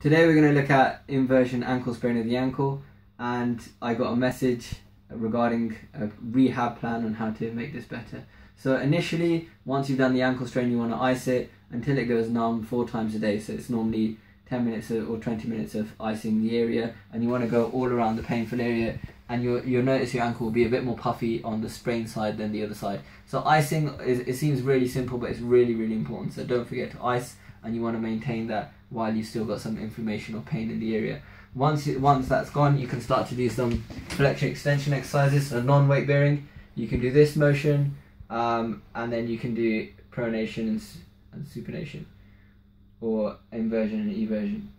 Today we're going to look at inversion ankle sprain of the ankle and I got a message regarding a rehab plan on how to make this better. So initially, once you've done the ankle strain, you want to ice it until it goes numb four times a day. So it's normally 10 minutes or 20 minutes of icing the area and you want to go all around the painful area and you'll, you'll notice your ankle will be a bit more puffy on the sprain side than the other side. So icing, is, it seems really simple but it's really really important. So don't forget to ice and you want to maintain that while you've still got some inflammation or pain in the area. Once it, once that's gone, you can start to do some flexion extension exercises, so non-weight bearing. You can do this motion, um, and then you can do pronation and, and supination, or inversion and eversion.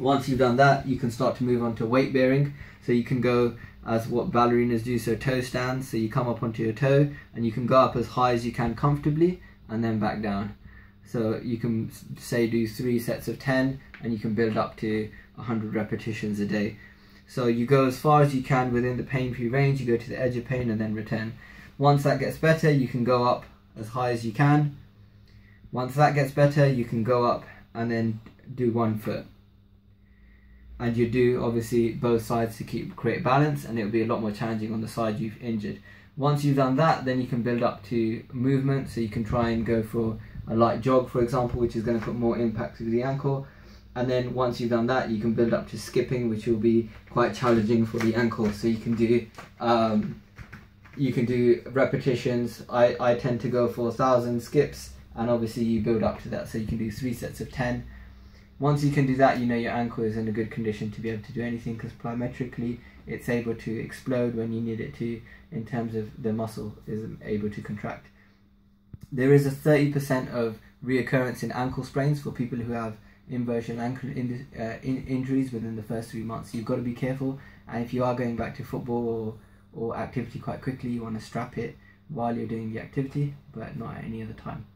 Once you've done that, you can start to move on to weight bearing. So you can go as what ballerinas do, so toe stands. So you come up onto your toe, and you can go up as high as you can comfortably, and then back down. So you can say do three sets of 10 and you can build up to 100 repetitions a day. So you go as far as you can within the pain-free range, you go to the edge of pain and then return. Once that gets better, you can go up as high as you can. Once that gets better, you can go up and then do one foot. And you do obviously both sides to keep create balance and it'll be a lot more challenging on the side you've injured. Once you've done that, then you can build up to movement. So you can try and go for a light jog, for example, which is going to put more impact to the ankle. And then once you've done that, you can build up to skipping, which will be quite challenging for the ankle. So you can do um, you can do repetitions. I, I tend to go for a thousand skips, and obviously you build up to that. So you can do three sets of ten. Once you can do that, you know your ankle is in a good condition to be able to do anything because plyometrically it's able to explode when you need it to in terms of the muscle is able to contract there is a 30% of reoccurrence in ankle sprains for people who have inversion ankle in, uh, in injuries within the first three months. You've got to be careful, and if you are going back to football or, or activity quite quickly, you want to strap it while you're doing the activity, but not at any other time.